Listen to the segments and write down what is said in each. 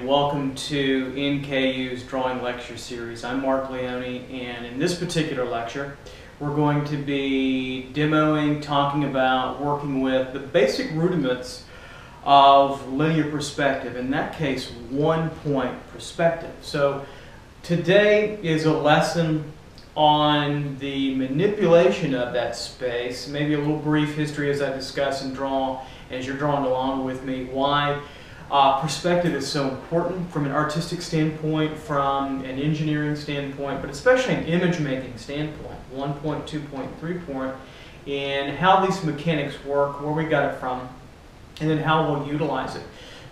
and welcome to NKU's Drawing Lecture Series. I'm Mark Leone, and in this particular lecture, we're going to be demoing, talking about, working with the basic rudiments of linear perspective, in that case, one-point perspective. So today is a lesson on the manipulation of that space, maybe a little brief history as I discuss and draw, as you're drawing along with me, why uh, perspective is so important from an artistic standpoint, from an engineering standpoint, but especially an image making standpoint, one point, and how these mechanics work, where we got it from, and then how we'll utilize it.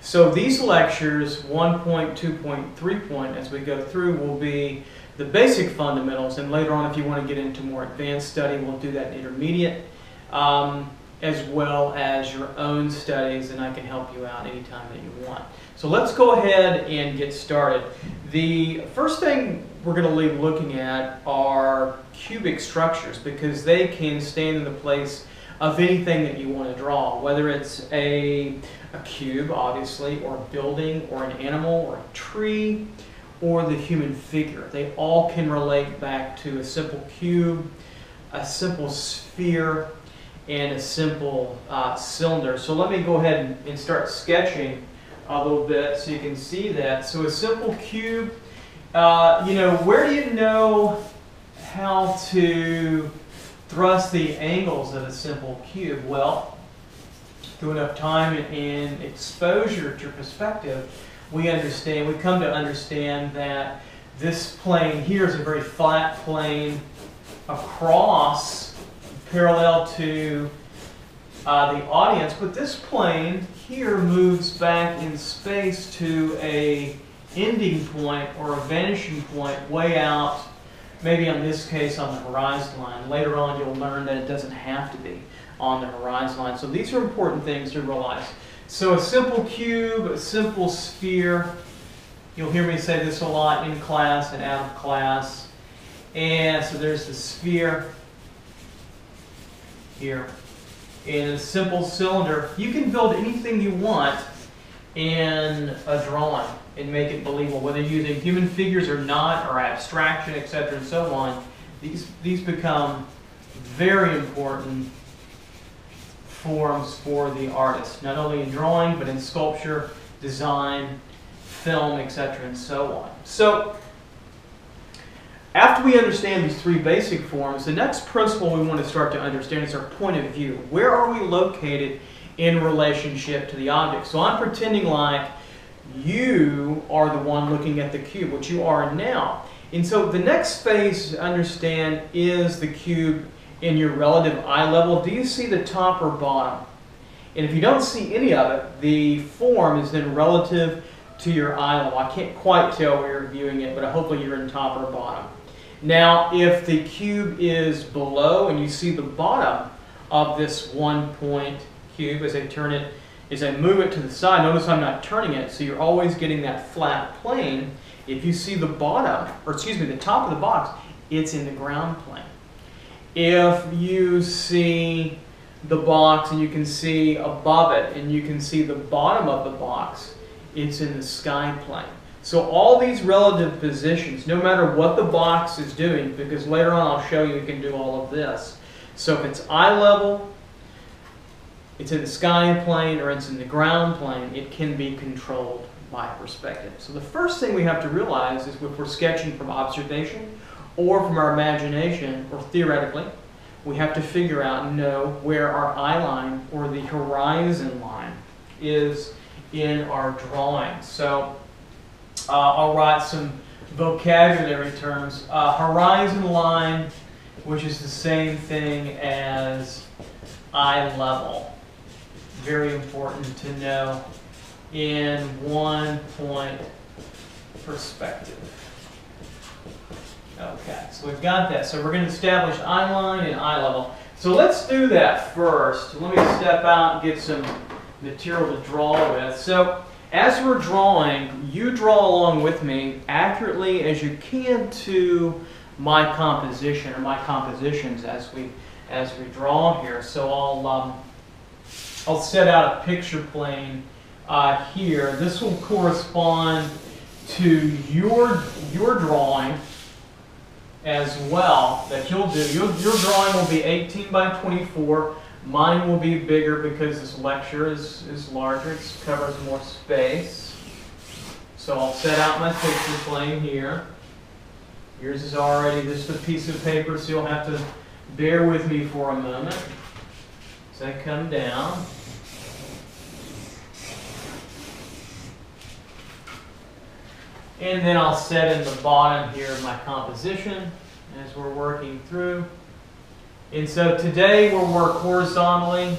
So these lectures, one point, two point, three point, as we go through, will be the basic fundamentals, and later on, if you want to get into more advanced study, we'll do that in intermediate. Um, as well as your own studies, and I can help you out anytime that you want. So let's go ahead and get started. The first thing we're going to be looking at are cubic structures because they can stand in the place of anything that you want to draw, whether it's a, a cube, obviously, or a building, or an animal, or a tree, or the human figure. They all can relate back to a simple cube, a simple sphere, and a simple uh, cylinder. So let me go ahead and, and, start sketching a little bit so you can see that. So a simple cube, uh, you know, where do you know how to thrust the angles of a simple cube? Well, through enough time and exposure to perspective, we understand, we come to understand that this plane here is a very flat plane across parallel to uh, the audience, but this plane here moves back in space to a ending point or a vanishing point way out, maybe in this case on the horizon line. Later on you'll learn that it doesn't have to be on the horizon line. So these are important things to realize. So a simple cube, a simple sphere, you'll hear me say this a lot in class and out of class. And so there's the sphere here in a simple cylinder. You can build anything you want in a drawing and make it believable, whether you're using human figures or not, or abstraction, etc., and so on. These, these become very important forms for the artist, not only in drawing, but in sculpture, design, film, etc., and so on. So after we understand these three basic forms, the next principle we want to start to understand is our point of view. Where are we located in relationship to the object? So I'm pretending like you are the one looking at the cube, which you are now. And so the next phase to understand is the cube in your relative eye level. Do you see the top or bottom? And if you don't see any of it, the form is then relative to your eye level. I can't quite tell where you're viewing it, but hopefully you're in top or bottom. Now, if the cube is below and you see the bottom of this one point cube as I turn it, as I move it to the side, notice I'm not turning it, so you're always getting that flat plane. If you see the bottom, or excuse me, the top of the box, it's in the ground plane. If you see the box and you can see above it and you can see the bottom of the box, it's in the sky plane. So all these relative positions, no matter what the box is doing, because later on I'll show you you can do all of this. So if it's eye level, it's in the sky plane, or it's in the ground plane, it can be controlled by perspective. So the first thing we have to realize is if we're sketching from observation or from our imagination, or theoretically, we have to figure out and know where our eye line or the horizon line is in our drawing. So uh, I'll write some vocabulary terms. Uh, horizon line, which is the same thing as eye level. Very important to know in one point perspective. Okay, so we've got that. So we're going to establish eye line and eye level. So let's do that first. Let me step out and get some material to draw with. So as we're drawing, you draw along with me accurately as you can to my composition or my compositions as we as we draw here. So I'll um, I'll set out a picture plane uh, here, this will correspond to your, your drawing as well that you'll do. Your, your drawing will be 18 by 24. Mine will be bigger because this lecture is, is larger. It covers more space. So I'll set out my picture plane here. Yours is already just a piece of paper, so you'll have to bear with me for a moment. As I come down. And then I'll set in the bottom here my composition as we're working through. And so today we'll work horizontally.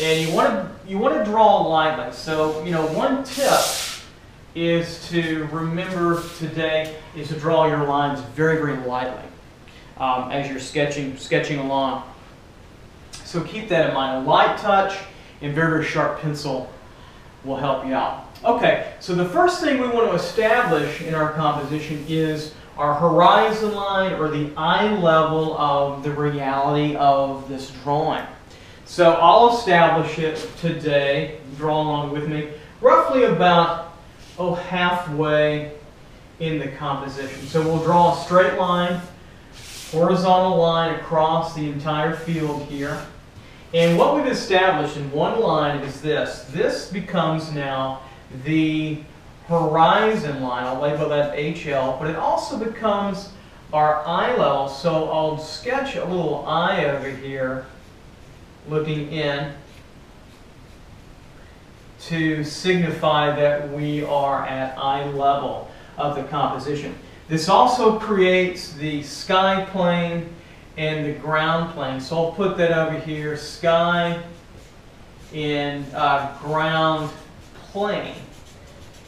And you want to you want to draw lightly. So, you know, one tip is to remember today is to draw your lines very, very lightly um, as you're sketching sketching along. So keep that in mind. A light touch and very, very sharp pencil will help you out. Okay, so the first thing we want to establish in our composition is our horizon line or the eye level of the reality of this drawing. So I'll establish it today, draw along with me, roughly about, oh, halfway in the composition. So we'll draw a straight line, horizontal line across the entire field here. And what we've established in one line is this. This becomes now the horizon line. I'll label that HL, but it also becomes our eye level. So I'll sketch a little eye over here looking in to signify that we are at eye level of the composition. This also creates the sky plane and the ground plane. So I'll put that over here, sky and uh, ground plane.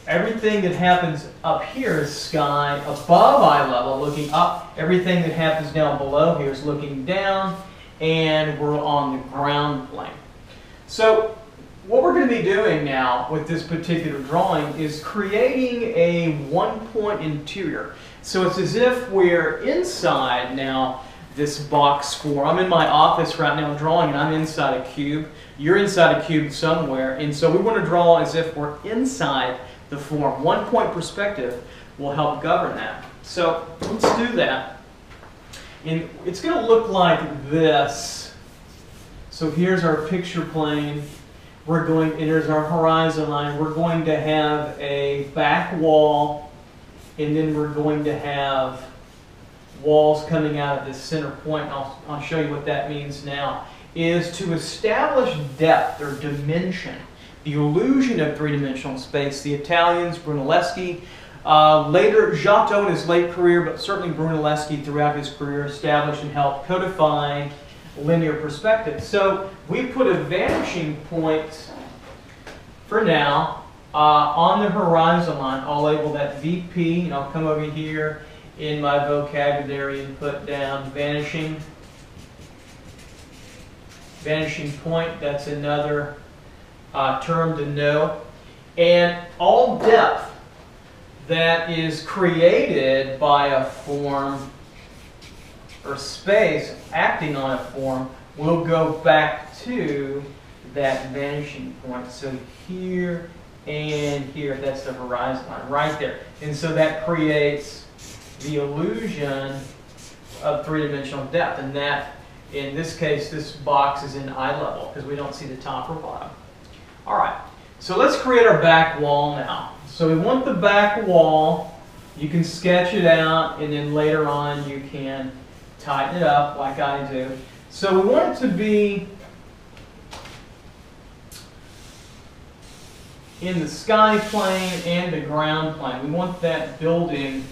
Everything that happens up here is sky above eye level, looking up. Everything that happens down below here is looking down, and we're on the ground plane. So what we're going to be doing now with this particular drawing is creating a one-point interior. So it's as if we're inside now this box form. I'm in my office right now drawing, and I'm inside a cube. You're inside a cube somewhere, and so we want to draw as if we're inside the form. One point perspective will help govern that. So let's do that. And it's going to look like this. So here's our picture plane. We're going, and here's our horizon line. We're going to have a back wall, and then we're going to have walls coming out of this center point. I'll, I'll show you what that means now. Is to establish depth or dimension the illusion of three-dimensional space. The Italians, Brunelleschi, uh, later Giotto in his late career, but certainly Brunelleschi throughout his career established and helped codify linear perspective. So we put a vanishing point for now uh, on the horizon line. I'll label that VP, and I'll come over here in my vocabulary and put down vanishing vanishing point. That's another uh, term to know. And all depth that is created by a form or space acting on a form will go back to that vanishing point. So here and here, that's the horizon line right there. And so that creates the illusion of three-dimensional depth. And that, in this case, this box is in eye level because we don't see the top or bottom. All right, so let's create our back wall now. So we want the back wall. You can sketch it out, and then later on you can tighten it up like I do. So we want it to be in the sky plane and the ground plane. We want that building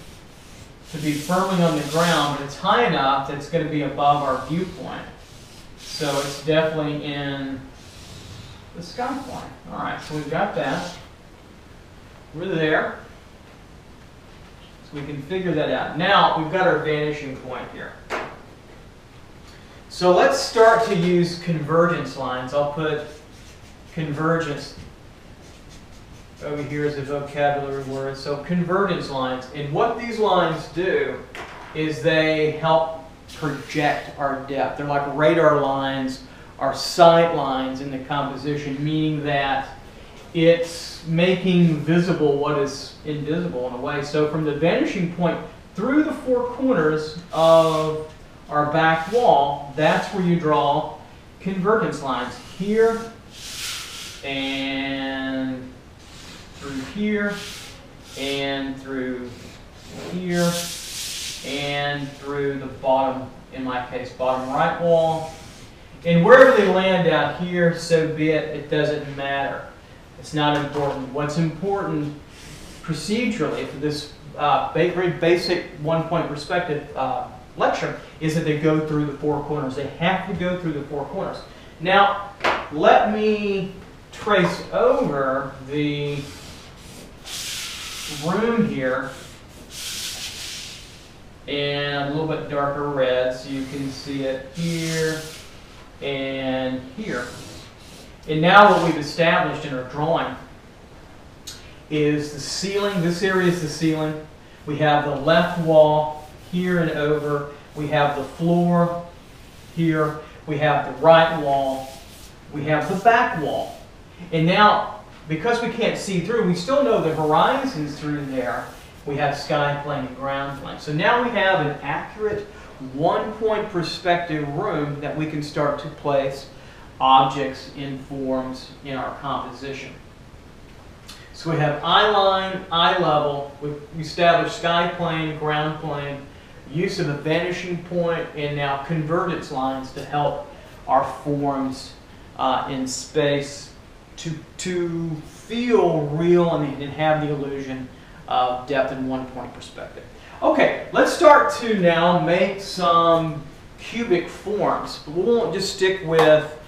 to be firmly on the ground, but it's high enough that it's going to be above our viewpoint. So it's definitely in the sky plane. All right, so we've got that. We're there. So we can figure that out. Now, we've got our vanishing point here. So let's start to use convergence lines. I'll put convergence over here as a vocabulary word. So convergence lines. And what these lines do is they help project our depth. They're like radar lines are sight lines in the composition, meaning that it's making visible what is invisible in a way. So from the vanishing point through the four corners of our back wall, that's where you draw convergence lines. Here and through here and through here and through the bottom, in my case, bottom right wall. And wherever they land out here, so be it, it doesn't matter. It's not important. What's important procedurally for this uh, very basic one-point perspective uh, lecture is that they go through the four corners. They have to go through the four corners. Now, let me trace over the room here and a little bit darker red so you can see it here and here. And now what we've established in our drawing is the ceiling. This area is the ceiling. We have the left wall here and over. We have the floor here. We have the right wall. We have the back wall. And now, because we can't see through, we still know the horizons through there. We have sky plane and ground plane. So now we have an accurate one-point perspective room that we can start to place objects in forms in our composition. So we have eye line, eye level, we established sky plane, ground plane, use of a vanishing point, and now convergence lines to help our forms uh, in space to, to feel real and, and have the illusion of depth and one point perspective. Okay, let's start to now make some cubic forms. We won't just stick with